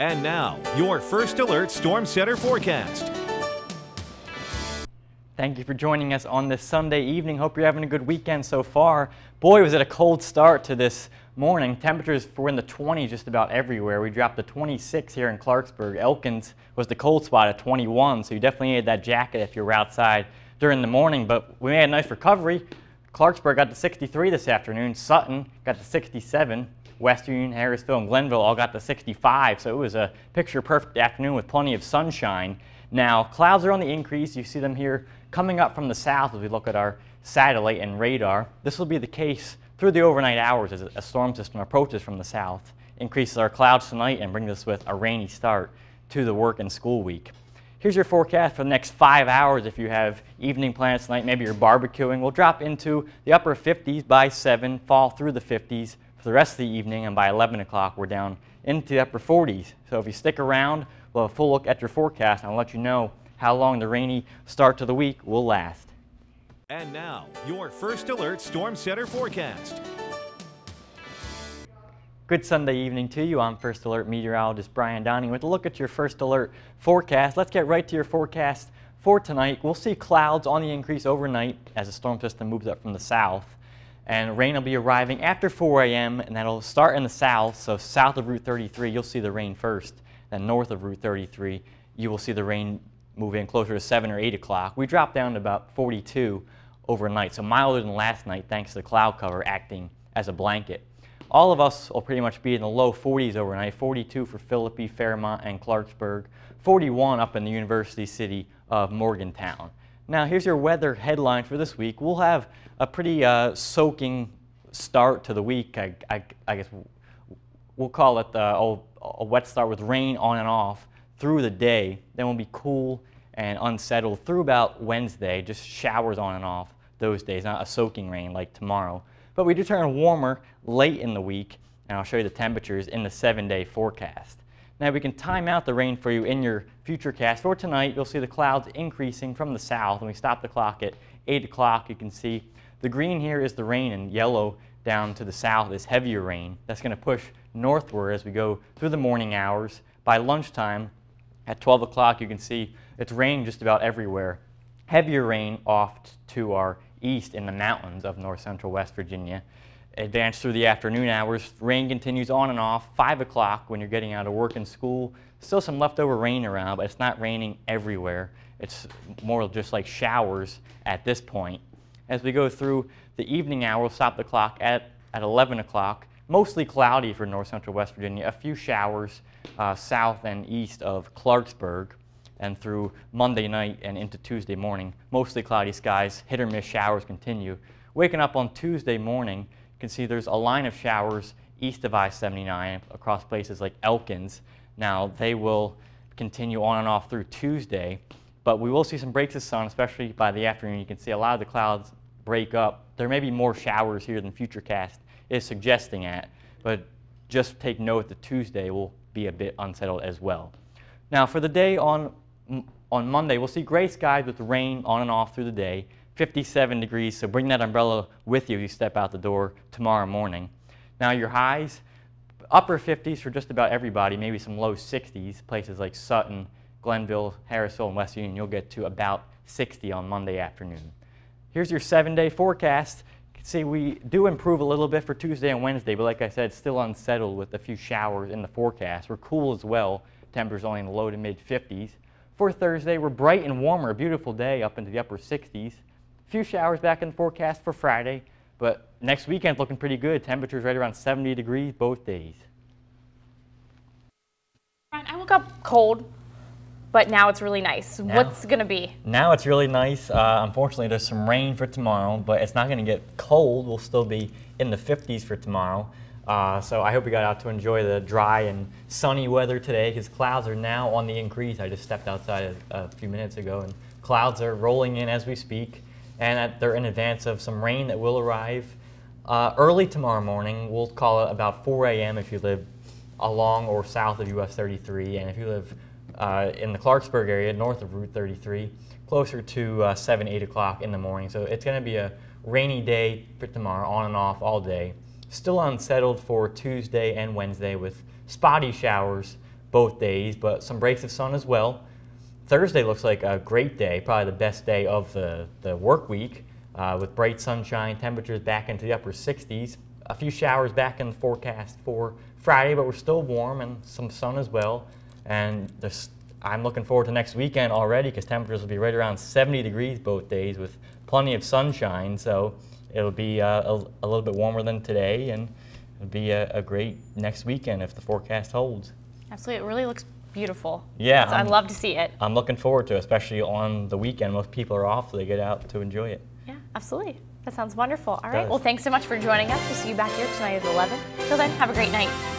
And now, your first alert Storm Center forecast. Thank you for joining us on this Sunday evening. Hope you're having a good weekend so far. Boy, was it a cold start to this morning. Temperatures were in the 20s just about everywhere. We dropped to 26 here in Clarksburg. Elkins was the cold spot at 21, so you definitely needed that jacket if you were outside during the morning. But we made a nice recovery. Clarksburg got to 63 this afternoon. Sutton got to 67. West Union, Harrisville, and Glenville all got to 65, so it was a picture-perfect afternoon with plenty of sunshine. Now, clouds are on the increase. You see them here coming up from the south as we look at our satellite and radar. This will be the case through the overnight hours as a storm system approaches from the south, increases our clouds tonight, and brings us with a rainy start to the work and school week. Here's your forecast for the next five hours if you have evening plans tonight, maybe you're barbecuing. We'll drop into the upper 50s by 7, fall through the 50s for the rest of the evening, and by 11 o'clock, we're down into the upper 40s. So if you stick around, we'll have a full look at your forecast, and I'll let you know how long the rainy start to the week will last. And now, your first alert Storm Center forecast. Good Sunday evening to you. I'm First Alert meteorologist Brian Donegan with a look at your First Alert forecast. Let's get right to your forecast for tonight. We'll see clouds on the increase overnight as the storm system moves up from the south and rain will be arriving after 4 a.m. and that'll start in the south, so south of Route 33 you'll see the rain first, then north of Route 33 you will see the rain move in closer to 7 or 8 o'clock. We drop down to about 42 overnight, so milder than last night thanks to the cloud cover acting as a blanket. All of us will pretty much be in the low 40s overnight, 42 for Philippi, Fairmont, and Clarksburg, 41 up in the University City of Morgantown. Now here's your weather headline for this week. We'll have a pretty uh, soaking start to the week. I, I, I guess we'll call it the, a, a wet start with rain on and off through the day. Then we'll be cool and unsettled through about Wednesday, just showers on and off those days, not a soaking rain like tomorrow. But we do turn warmer late in the week, and I'll show you the temperatures in the seven-day forecast. Now we can time out the rain for you in your futurecast. For tonight, you'll see the clouds increasing from the south. When we stop the clock at 8 o'clock, you can see the green here is the rain and yellow down to the south is heavier rain. That's going to push northward as we go through the morning hours. By lunchtime, at 12 o'clock, you can see it's raining just about everywhere. Heavier rain off to our east in the mountains of north central West Virginia advance through the afternoon hours. Rain continues on and off. 5 o'clock when you're getting out of work and school. Still some leftover rain around, but it's not raining everywhere. It's more just like showers at this point. As we go through the evening hour, we'll stop the clock at, at 11 o'clock. Mostly cloudy for north central West Virginia. A few showers uh, south and east of Clarksburg and through Monday night and into Tuesday morning. Mostly cloudy skies. Hit or miss showers continue. Waking up on Tuesday morning, you can see there's a line of showers east of I-79 across places like Elkins. Now, they will continue on and off through Tuesday, but we will see some breaks of sun, especially by the afternoon. You can see a lot of the clouds break up. There may be more showers here than Futurecast is suggesting at, but just take note that Tuesday will be a bit unsettled as well. Now, for the day on, on Monday, we'll see gray skies with rain on and off through the day. 57 degrees, so bring that umbrella with you you step out the door tomorrow morning. Now your highs, upper 50s for just about everybody, maybe some low 60s, places like Sutton, Glenville, Harrisville, and West Union, you'll get to about 60 on Monday afternoon. Here's your seven-day forecast. See we do improve a little bit for Tuesday and Wednesday, but like I said, still unsettled with a few showers in the forecast. We're cool as well. Temperatures only in the low to mid 50s. For Thursday, we're bright and warmer, a beautiful day up into the upper 60s. Few showers back in the forecast for Friday, but next weekend looking pretty good. Temperatures right around 70 degrees both days. I woke up cold, but now it's really nice. Now, What's going to be? Now it's really nice. Uh, unfortunately, there's some rain for tomorrow, but it's not going to get cold. We'll still be in the 50s for tomorrow. Uh, so I hope you got out to enjoy the dry and sunny weather today because clouds are now on the increase. I just stepped outside a, a few minutes ago and clouds are rolling in as we speak and they're in advance of some rain that will arrive uh, early tomorrow morning. We'll call it about 4 a.m. if you live along or south of US 33, and if you live uh, in the Clarksburg area, north of Route 33, closer to uh, 7, 8 o'clock in the morning. So it's going to be a rainy day for tomorrow, on and off all day. Still unsettled for Tuesday and Wednesday with spotty showers both days, but some breaks of sun as well. Thursday looks like a great day, probably the best day of the, the work week, uh, with bright sunshine, temperatures back into the upper 60s. A few showers back in the forecast for Friday, but we're still warm and some sun as well. And I'm looking forward to next weekend already because temperatures will be right around 70 degrees both days with plenty of sunshine. So it'll be uh, a, a, little bit warmer than today, and it'll be a, a great next weekend if the forecast holds. Absolutely, it really looks beautiful. Yeah, so I'd love to see it. I'm looking forward to it, especially on the weekend. Most people are off, so they get out to enjoy it. Yeah, absolutely. That sounds wonderful. All right. Well, thanks so much for joining us. We'll see you back here tonight at 11. Till then, have a great night.